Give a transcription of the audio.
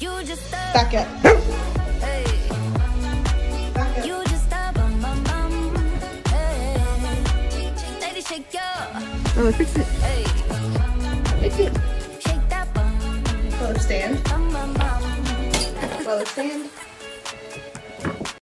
You just Back up. Oh, fix it. Fix it. Shake that bum Well, stand. Well, stand.